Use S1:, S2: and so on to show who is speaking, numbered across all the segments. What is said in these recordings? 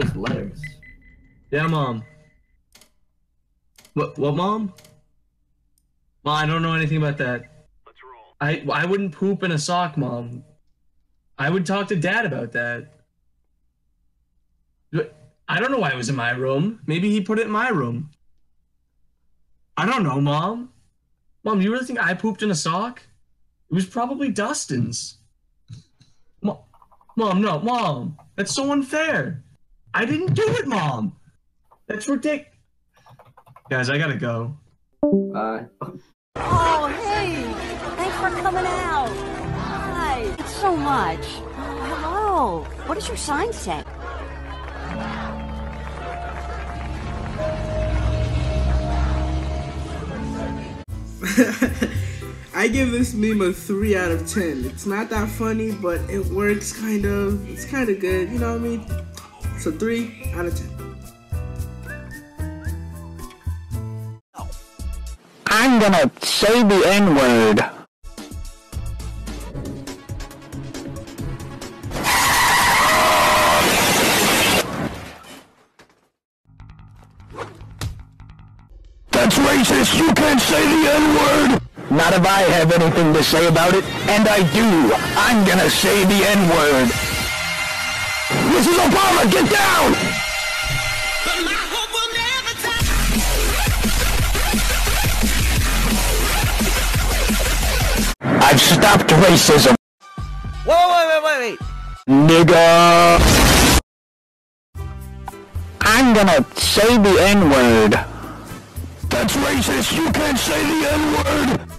S1: just legs. Yeah, mom. What? What, mom? Mom, I don't know anything about that.
S2: Let's roll.
S1: I I wouldn't poop in a sock, mom. I would talk to dad about that. I don't know why it was in my room. Maybe he put it in my room. I don't know, mom. Mom, you really think I pooped in a sock? It was probably Dustin's. Mom, mom, no, mom. That's so unfair. I didn't do it, mom. That's ridiculous. Guys, I gotta go.
S3: Bye.
S4: Oh, hey! Thanks for coming out. Hi. It's so much. Oh, hello. What does your sign say?
S5: I give this meme a 3 out of 10. It's not that funny, but it works kind of. It's kind of good, you know what I mean? A 3 out of 10.
S6: I'm gonna say the N word. That's racist. You can't say the N word. Not if I have anything to say about it, and I do. I'm gonna say the N word. Mrs. Obama, get down! I've stopped racism.
S7: Whoa, wait, wait, wait, wait.
S6: Nigga. I'm gonna say the N-word. That's racist. You can't say the N-word.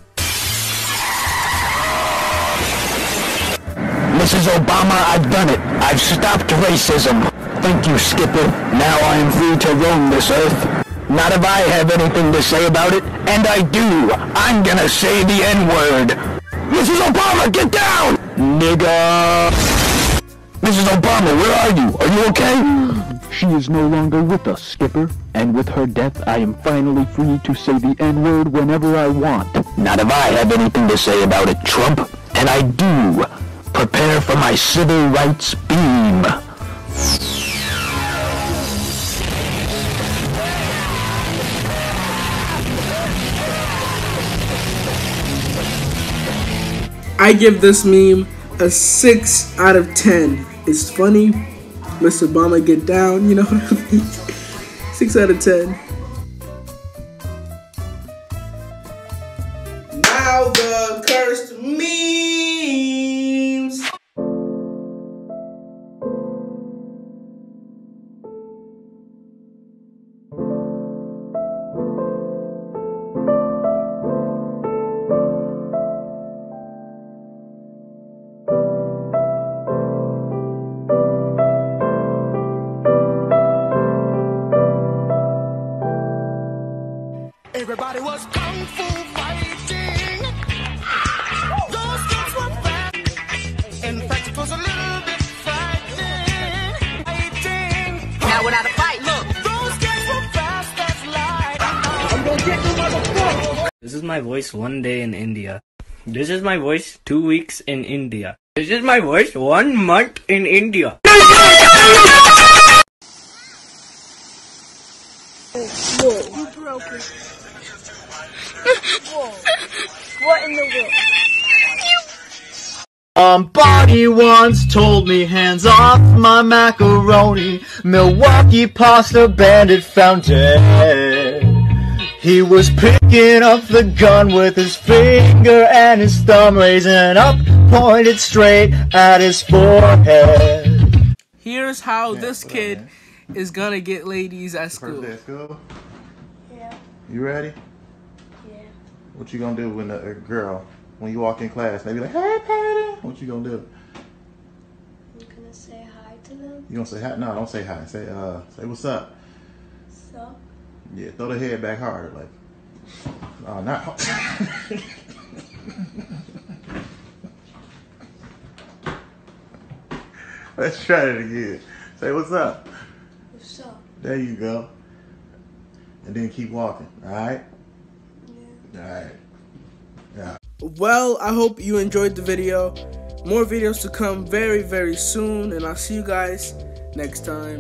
S6: Mrs. Obama, I've done it. I've stopped racism. Thank you, Skipper. Now I am free to roam this earth. Not if I have anything to say about it, and I do. I'm gonna say the N-word. Mrs. Obama, get down! Nigga! Mrs. Obama, where are you? Are you okay? She is no longer with us, Skipper. And with her death, I am finally free to say the N-word whenever I want. Not if I have anything to say about it, Trump. And I do. Prepare for my civil rights beam.
S5: I give this meme a 6 out of 10. It's funny. Mr. Obama get down, you know what I mean? 6 out of 10. Now the cursed memes.
S8: This is my voice one day in India. This is my voice two weeks in India. This is my voice one month in India.
S4: You broke it. Whoa. What in the world?
S9: Um, Somebody once told me hands off my macaroni. Milwaukee pasta bandit found dead. He was picking up the gun with his finger and his thumb raising up, pointed straight at his forehead.
S5: Here's how this kid is gonna get ladies at school.
S10: First day of school?
S4: Yeah.
S10: You ready? What you gonna do when a girl, when you walk in class, they be like, hey, Patty? What you gonna do?
S4: I'm gonna say hi to them.
S10: You gonna say hi? No, don't say hi. Say, uh, say what's up.
S4: So,
S10: Yeah, throw the head back harder, like, oh, not hard. Let's try it again. Say what's up.
S4: what's up?
S10: There you go. And then keep walking, alright?
S4: Yeah.
S10: Alright. Yeah.
S5: Well, I hope you enjoyed the video. More videos to come very, very soon, and I'll see you guys next time.